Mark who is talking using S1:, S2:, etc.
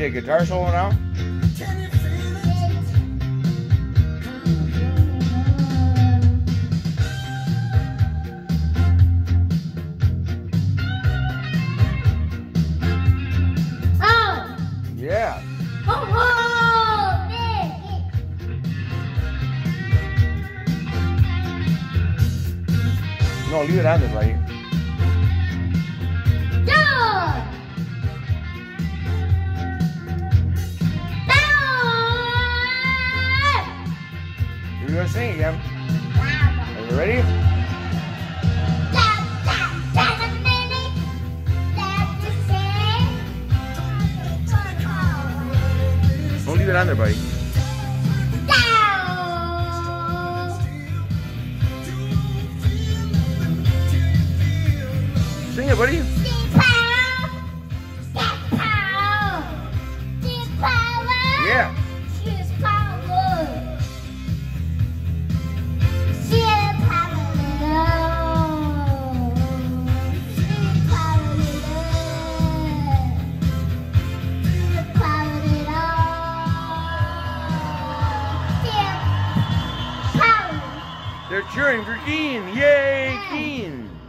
S1: Take a guitar solo now?
S2: Oh!
S1: Yeah.
S2: Oh, oh.
S1: No, leave it on there, buddy.
S2: Down.
S1: You're gonna sing again. Are you ready? Don't leave it on there, buddy. Sing it, buddy. They're cheering for Keen. Yay, Keen.